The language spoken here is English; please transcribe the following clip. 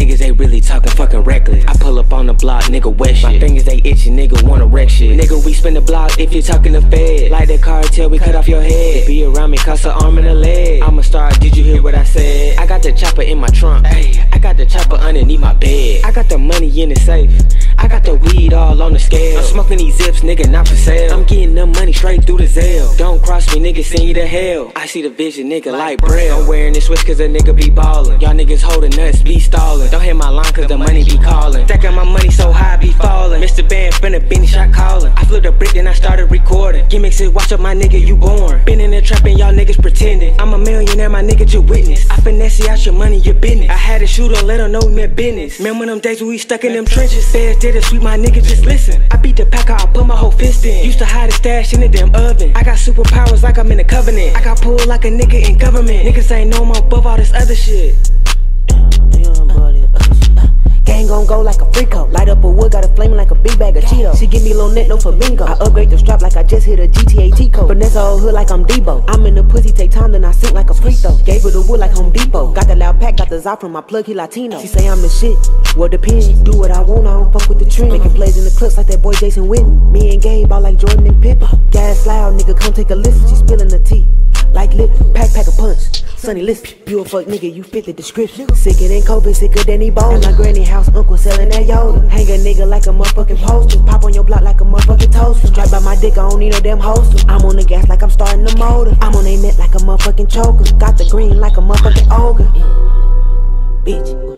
Niggas, they really talking fucking reckless. I pull up on the block, nigga, wet shit. My fingers, they itchy, nigga, wanna wreck shit. Nigga, we spin the block if you talking to fed. Like the cartel, we cut off your head. Be around me, cost an arm and a leg. I'ma start. did you hear what I said? I got the chopper in my trunk. Ay, I got the chopper underneath my bed. I got the money in the safe. I got the weed all on the scale. I'm smoking these zips, nigga, not for sale. I'm getting the money straight through the Zelle. Don't cross me, nigga, send you to hell. I see the vision, nigga, like braille. I'm wearing this switch cause a nigga be ballin'. Y'all niggas holding nuts, be stallin'. Don't hit my line cause the money be calling. Stacking my money so high, be fallin'. Mr. Band finna Benny shot callin'. I flipped a brick, then I started recording. Gimmicks is watch up my nigga, you born. Been in the trap and y'all niggas pretending. I'm a millionaire, my nigga, you witness. I finesse out your money, your business. I had to shoot her, let her know we meant business. Remember them days when we stuck in them trenches? Feds did it, sweet my nigga, just listen. I beat the pack out, I put my whole fist in. Used to hide a stash in the damn oven. I got superpowers like I'm in a covenant. I got pulled like a nigga in government. Niggas ain't no more above all this other shit. Gon' go like a freako. Light up a wood, got a flame like a big bag of Cheetos. She give me little net, no flamingo. I upgrade the strap like I just hit a GTA T code. Finesse her hood like I'm Debo. I'm in the pussy, take time, then I sink like a free. Gave her the wood like Home Depot. Got the loud pack, got the zop from my plug, he Latino. She say I'm the shit. Well, depends. Do what I want, I don't fuck with the trend. Making plays in the clips like that boy Jason Witten. Me and Gabe all like Jordan and Pippen. Gas loud, nigga, come take a listen. She spilling the tea. Like lip, pack, pack a punch. Sunny list, you a fuck nigga, you fit the description. Sicker than COVID, sicker than Ebola. My granny house, uncle selling that Yoda. Hang a nigga like a motherfucking poster. Pop on your block like a motherfucking toaster. Strike by my dick, I don't need no damn holster. I'm on the gas like I'm starting the motor. I'm on they neck like a motherfucking choker. Got the green like a motherfucking ogre. Bitch.